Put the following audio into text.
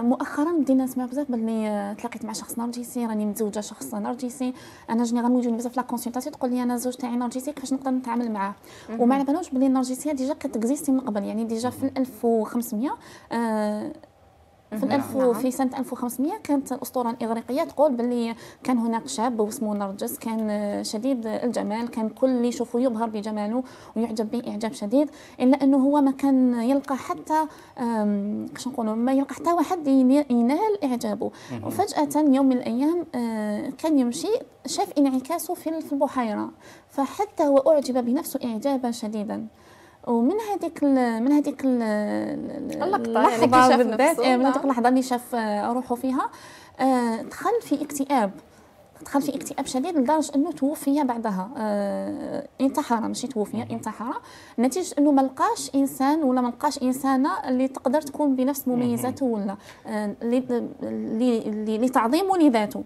مؤخرا بدينا نسمع بزاف باللي تلاقيت مع شخص نرجسي راني متزوجة شخص نرجسي أنا جيني يجوني بزاف la consultation تقول لي أنا الزوج تاعي نرجسي كيفاش نقدر نتعامل معاه؟ وما على بالوش بلي النرجسيه déjà كت existe من قبل يعني déjà في 1500 آه في الألف نعم. في سنة 1500 كانت الأسطورة الإغريقية تقول باللي كان هناك شاب واسمه نرجس كان شديد الجمال كان كل اللي يشوفه يبهر بجماله ويعجب به إعجاب شديد إلا أنه هو ما كان يلقى حتى كيش نقولوا ما يلقى حتى واحد ينال إعجابه. وفجأة يوم من الأيام آه، كان يمشي شاف انعكاسه في البحيرة. فحتى هو أعجب بنفسه إعجابا شديدا. ومن هذيك من هذيك اللحظة يعني بالذات من هذيك اللحظة اللي شاف آه، روحه فيها. آه، دخل في اكتئاب. دخل في اكتئاب شديد لدرجة إنه توفي بعدها. آه انتحر ماشي توفي انتحر. نتيجة إنه ما لقاش إنسان ولا ما لقاش إنسانة اللي تقدر تكون بنفس مميزاته ولا آه لتعظيمه لذاته.